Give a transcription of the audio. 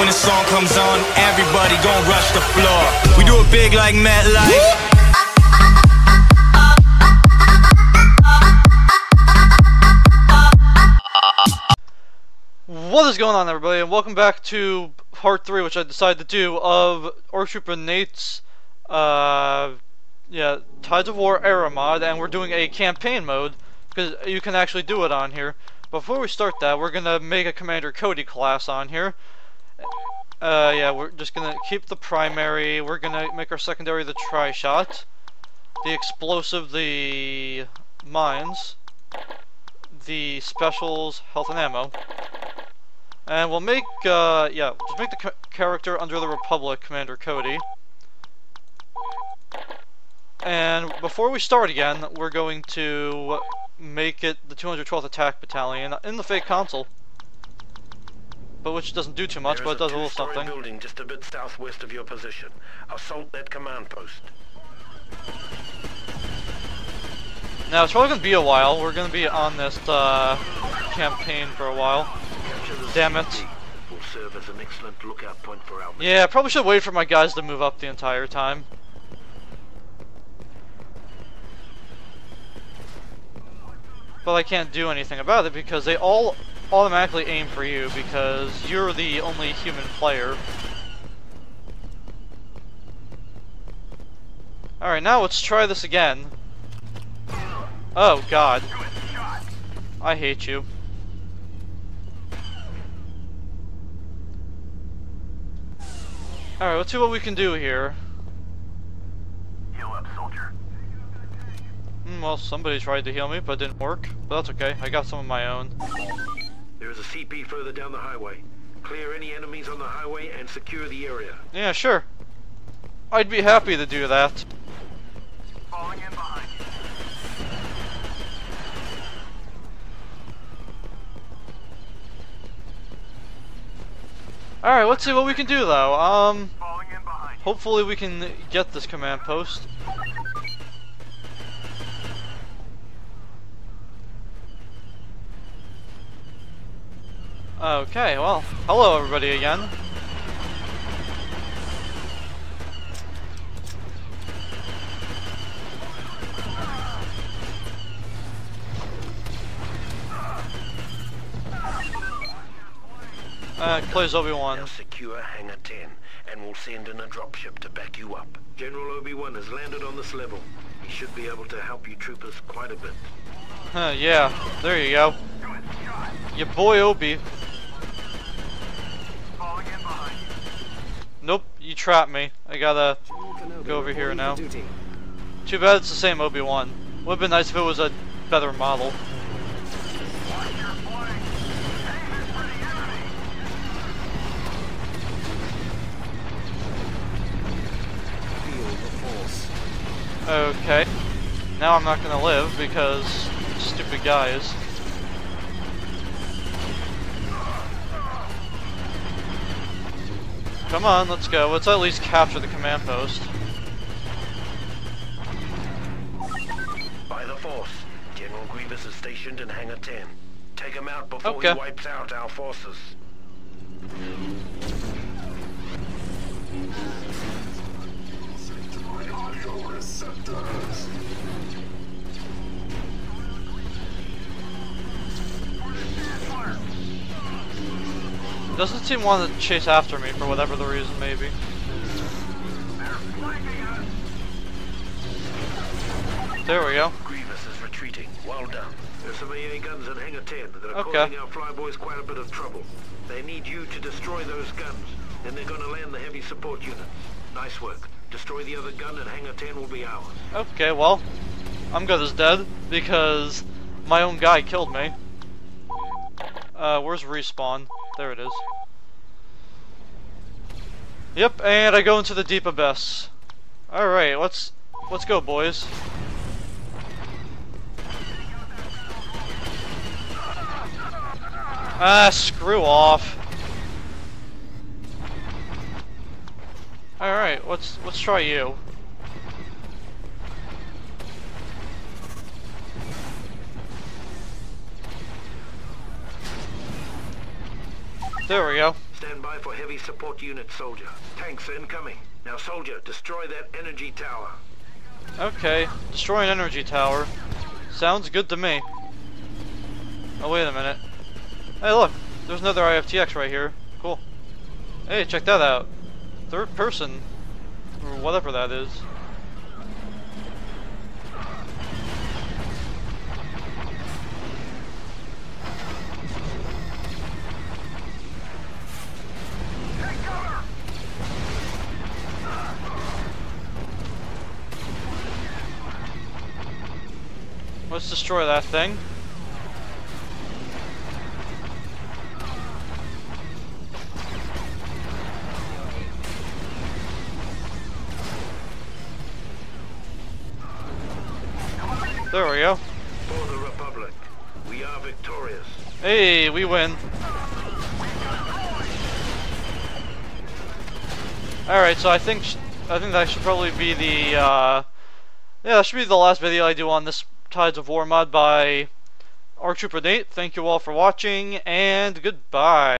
when the song comes on, everybody gon' rush the floor. We do it big like. What is going on everybody and welcome back to part 3 which I decided to do of ARC Trooper Nate's uh, yeah, Tides of War era mod and we're doing a campaign mode because you can actually do it on here. Before we start that we're gonna make a Commander Cody class on here. Uh, yeah, we're just gonna keep the primary, we're gonna make our secondary the Tri-Shot, the explosive the mines, the specials health and ammo. And we'll make, uh, yeah, just make the character under the Republic, Commander Cody. And before we start again, we're going to make it the 212th Attack Battalion in the Fake Consul. But which doesn't do too much, but it does a little something. building just a bit southwest of your position. Assault that command post. Now, it's probably going to be a while. We're going to be on this uh, campaign for a while. Damn it. Yeah, I probably should wait for my guys to move up the entire time. But I can't do anything about it because they all automatically aim for you because you're the only human player. Alright, now let's try this again. Oh, God. I hate you. Alright, let's see what we can do here. Heal up, soldier. Mm, well, somebody tried to heal me, but it didn't work. But that's okay, I got some of my own. There is a CP further down the highway. Clear any enemies on the highway and secure the area. Yeah, sure. I'd be happy to do that. Falling in behind. Alright, let's see what we can do though. Um, hopefully we can get this command post. Okay, well, hello everybody again. Uh, plays Obi-Wan. Now secure Hangar 10, and we'll send in a dropship to back you up. General Obi-Wan has landed on this level. He should be able to help you troopers quite a bit. Huh, yeah, there you go. Your boy Obi. You trapped me. I gotta go over here now. Too bad it's the same Obi-Wan. Would've been nice if it was a better model. Okay. Now I'm not gonna live because stupid guys. Come on, let's go. Let's at least capture the command post. By the Force, General Grievous is stationed in Hangar 10. Take him out before Okay. he wipes out our forces. Doesn't seem want to chase after me for whatever the reason, maybe. There we go. Grievous is retreating. Well done. There's some AA guns in Hangar 10 that are Okay. causing our flyboys quite a bit of trouble. They need you to destroy those guns, then they're gonna land the heavy support units. Nice work. Destroy the other gun and Hangar 10 will be ours. Okay, well, I'm good as dead because my own guy killed me. Uh, where's respawn? There it is. Yep, and I go into the deep abyss. Alright, let's let's go boys. Ah, screw off. Alright, let's let's try you. There we go. Stand by for heavy support unit, soldier. Tanks incoming. Now, soldier, destroy that energy tower. Okay, destroy an energy tower. Sounds good to me. Oh, wait a minute. Hey, look, there's another IFTX right here. Cool. Hey, check that out. Third person, or whatever that is. Let's destroy that thing. There we go. For the Republic, we are victorious. Hey, we win. Alright, so I think sh I think that should probably be the uh, yeah, that should be the last video I do on this Tides of War mod by ARC Trooper Nate. Thank you all for watching, and goodbye.